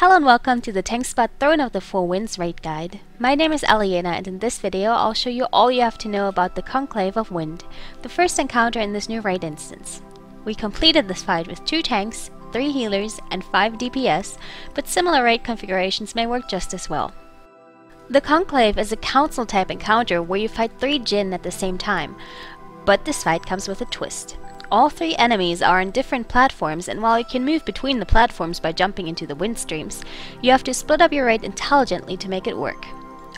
Hello and welcome to the TankSpot Throne of the Four Winds raid guide. My name is Aliena and in this video I'll show you all you have to know about the Conclave of Wind, the first encounter in this new raid instance. We completed this fight with 2 tanks, 3 healers, and 5 DPS, but similar raid configurations may work just as well. The Conclave is a council type encounter where you fight 3 Jinn at the same time, but this fight comes with a twist. All three enemies are on different platforms, and while you can move between the platforms by jumping into the wind streams, you have to split up your raid intelligently to make it work.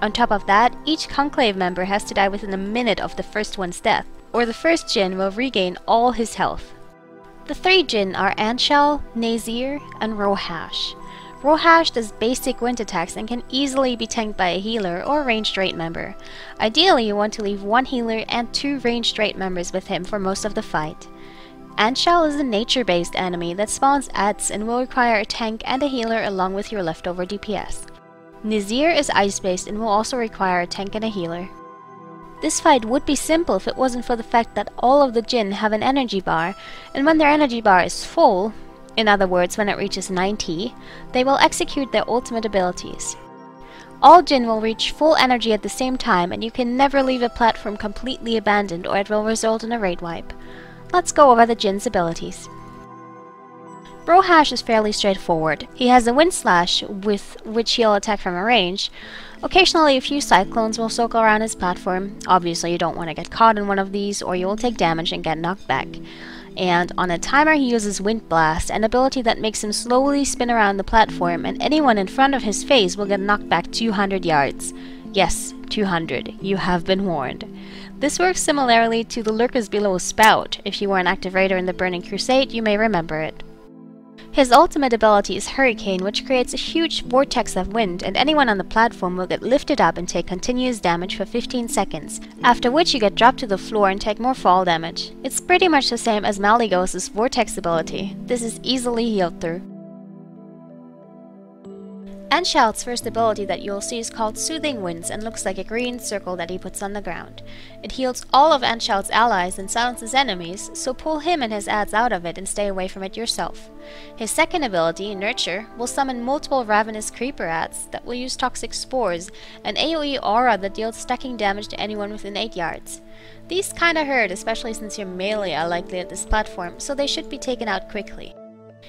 On top of that, each Conclave member has to die within a minute of the first one's death, or the first Jin will regain all his health. The three Jin are Anshel, Nazir, and Rohash. Rohash does basic wind attacks and can easily be tanked by a healer or ranged raid member. Ideally, you want to leave one healer and two ranged raid members with him for most of the fight. Anshel is a nature-based enemy that spawns ads and will require a tank and a healer along with your leftover DPS. Nezir is ice-based and will also require a tank and a healer. This fight would be simple if it wasn't for the fact that all of the Jin have an energy bar, and when their energy bar is full, in other words when it reaches 90, they will execute their ultimate abilities. All Jin will reach full energy at the same time and you can never leave a platform completely abandoned or it will result in a raid wipe. Let's go over the Jin's abilities. Rohash is fairly straightforward. He has a Wind Slash, with which he'll attack from a range. Occasionally a few Cyclones will circle around his platform. Obviously you don't want to get caught in one of these or you will take damage and get knocked back. And on a timer he uses Wind Blast, an ability that makes him slowly spin around the platform and anyone in front of his face will get knocked back 200 yards. Yes, 200. You have been warned. This works similarly to the Lurkers Below Spout. If you were an active raider in the Burning Crusade, you may remember it. His ultimate ability is Hurricane, which creates a huge vortex of wind, and anyone on the platform will get lifted up and take continuous damage for 15 seconds, after which you get dropped to the floor and take more fall damage. It's pretty much the same as Malygos' Vortex ability. This is easily healed through. Anshel's first ability that you'll see is called Soothing Winds and looks like a green circle that he puts on the ground. It heals all of Anshel's allies and silences enemies, so pull him and his ads out of it and stay away from it yourself. His second ability, Nurture, will summon multiple Ravenous Creeper ads that will use Toxic Spores, an AoE aura that deals stacking damage to anyone within 8 yards. These kinda hurt, especially since your melee are likely at this platform, so they should be taken out quickly.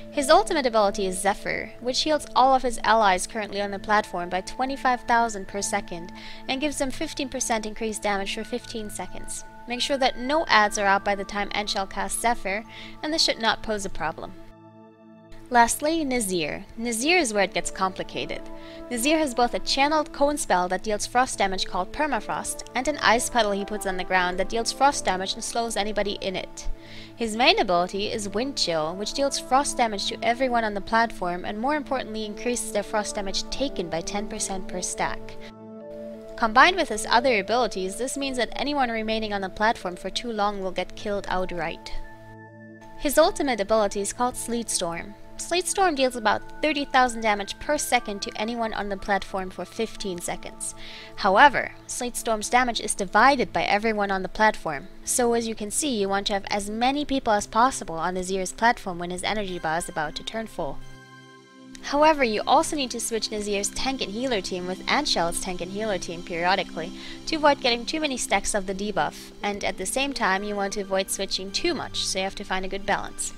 His ultimate ability is Zephyr, which heals all of his allies currently on the platform by 25,000 per second, and gives them 15% increased damage for 15 seconds. Make sure that no ads are out by the time Anshel casts Zephyr, and this should not pose a problem. Lastly, Nazir. Nazir is where it gets complicated. Nazir has both a channeled cone spell that deals frost damage called Permafrost, and an ice puddle he puts on the ground that deals frost damage and slows anybody in it. His main ability is Wind Chill, which deals frost damage to everyone on the platform and more importantly increases their frost damage taken by 10% per stack. Combined with his other abilities, this means that anyone remaining on the platform for too long will get killed outright. His ultimate ability is called Sleet Storm. Sleet Storm deals about 30,000 damage per second to anyone on the platform for 15 seconds. However, Sleet Storm's damage is divided by everyone on the platform, so as you can see you want to have as many people as possible on Nazir's platform when his energy bar is about to turn full. However, you also need to switch Nazir's tank and healer team with Anshel's tank and healer team periodically to avoid getting too many stacks of the debuff, and at the same time you want to avoid switching too much, so you have to find a good balance.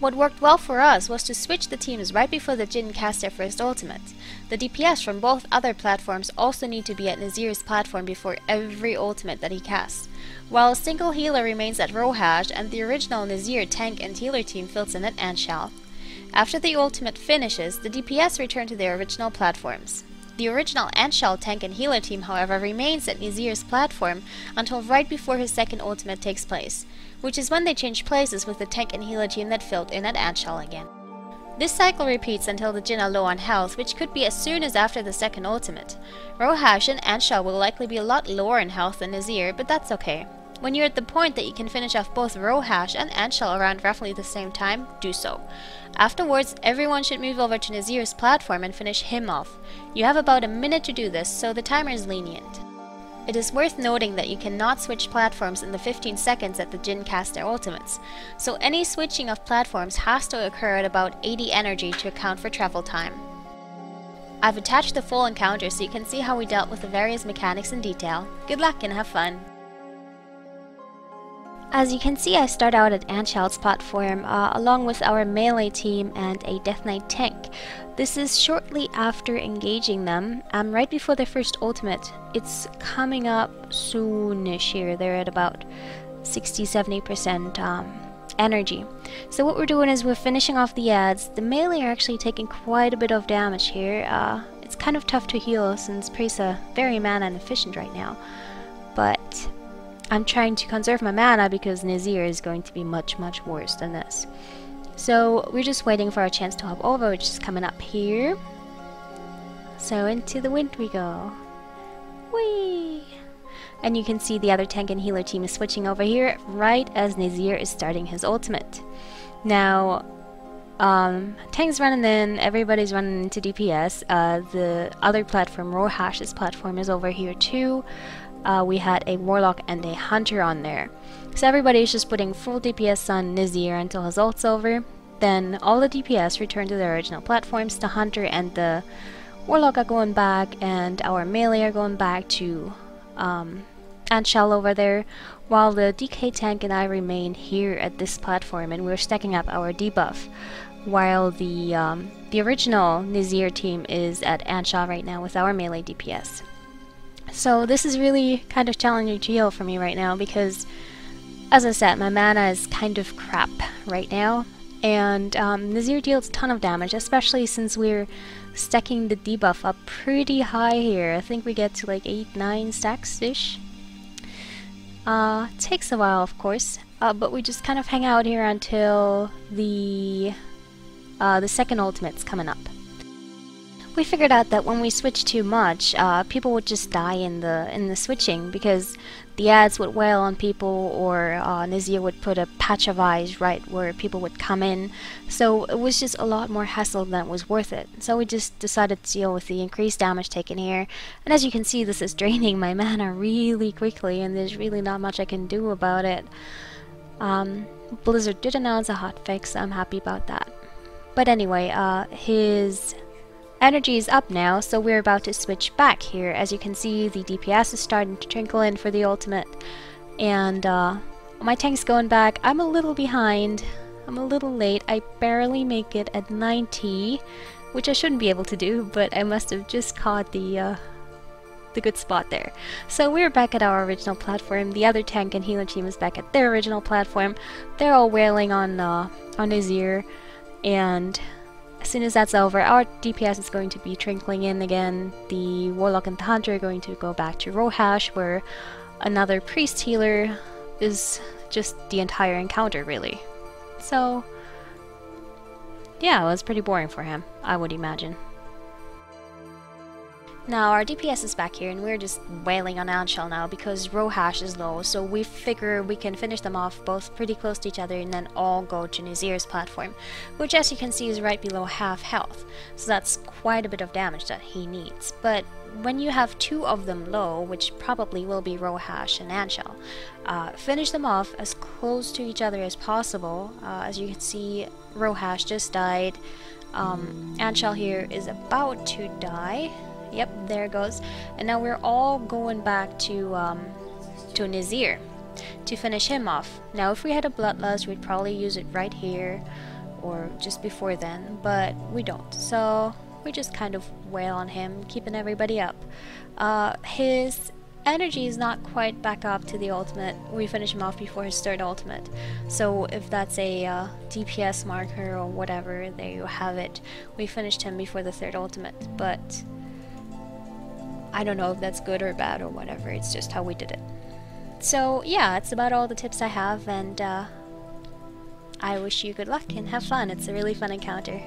What worked well for us was to switch the teams right before the Jin cast their first ultimate. The DPS from both other platforms also need to be at Nazir's platform before every ultimate that he casts, while a single healer remains at Rohash and the original Nazir tank and healer team fills in at Anshal. After the ultimate finishes, the DPS return to their original platforms. The original Anshel tank and healer team, however, remains at Nezir's platform until right before his second ultimate takes place, which is when they change places with the tank and healer team that filled in at Anshel again. This cycle repeats until the Jinn are low on health, which could be as soon as after the second ultimate. Rohash and Anshel will likely be a lot lower in health than Nazir, but that's okay. When you're at the point that you can finish off both Rohash and Anshel around roughly the same time, do so. Afterwards, everyone should move over to Nazir's platform and finish him off. You have about a minute to do this, so the timer is lenient. It is worth noting that you cannot switch platforms in the 15 seconds that the Jinn cast their ultimates, so any switching of platforms has to occur at about 80 energy to account for travel time. I've attached the full encounter so you can see how we dealt with the various mechanics in detail. Good luck and have fun! As you can see, I start out at Anshal's platform uh, along with our melee team and a Death Knight tank. This is shortly after engaging them, um, right before their first ultimate. It's coming up soonish here. They're at about 60-70% um, energy. So what we're doing is we're finishing off the ads. The melee are actually taking quite a bit of damage here. Uh, it's kind of tough to heal since Prisa very mana inefficient right now. But I'm trying to conserve my mana because Nazir is going to be much, much worse than this. So we're just waiting for our chance to hop over, which is coming up here. So into the wind we go. Whee! And you can see the other tank and healer team is switching over here right as Nazir is starting his ultimate. Now, um, tank's running in, everybody's running into DPS. Uh, the other platform, Rohash's platform, is over here too. Uh, we had a Warlock and a Hunter on there. So everybody's just putting full DPS on Nazir until his ult's over. Then all the DPS return to their original platforms. The Hunter and the Warlock are going back, and our melee are going back to um, over there, while the DK tank and I remain here at this platform, and we're stacking up our debuff. While the um, the original Nazir team is at Anshel right now with our melee DPS. So this is really kind of challenging heal for me right now because as I said, my mana is kind of crap right now, and um, Nazir deals a ton of damage, especially since we're stacking the debuff up pretty high here. I think we get to like 8-9 stacks-ish. Uh, takes a while, of course, uh, but we just kind of hang out here until the, uh, the second ultimate's coming up we figured out that when we switch too much, uh, people would just die in the in the switching because the ads would wail on people, or uh, Nazir would put a patch of eyes right where people would come in. So it was just a lot more hassle than it was worth it. So we just decided to deal with the increased damage taken here. And as you can see, this is draining my mana really quickly, and there's really not much I can do about it. Um, Blizzard did announce a hotfix, so I'm happy about that. But anyway, uh, his Energy is up now, so we're about to switch back here. As you can see, the DPS is starting to trickle in for the ultimate. And uh, my tank's going back. I'm a little behind. I'm a little late. I barely make it at 90, which I shouldn't be able to do, but I must have just caught the uh, the good spot there. So we're back at our original platform. The other tank and healer team is back at their original platform. They're all wailing on uh, on Azir, and as soon as that's over, our DPS is going to be trickling in again. The Warlock and the Hunter are going to go back to Rohash, where another Priest Healer is just the entire encounter, really. So, yeah, it was pretty boring for him, I would imagine. Now our DPS is back here and we're just wailing on Anshel now because Rohash is low so we figure we can finish them off both pretty close to each other and then all go to Nazir's platform which as you can see is right below half health. So that's quite a bit of damage that he needs. But when you have two of them low which probably will be Rohash and Anshel uh, finish them off as close to each other as possible. Uh, as you can see Rohash just died. Um, Anshel here is about to die Yep, there it goes. And now we're all going back to um, to Nazir to finish him off. Now if we had a Bloodlust, we'd probably use it right here or just before then, but we don't. So we just kind of wail on him, keeping everybody up. Uh, his energy is not quite back up to the ultimate. We finish him off before his third ultimate. So if that's a uh, DPS marker or whatever, there you have it. We finished him before the third ultimate, but I don't know if that's good or bad or whatever, it's just how we did it. So yeah, it's about all the tips I have and uh, I wish you good luck and have fun. It's a really fun encounter.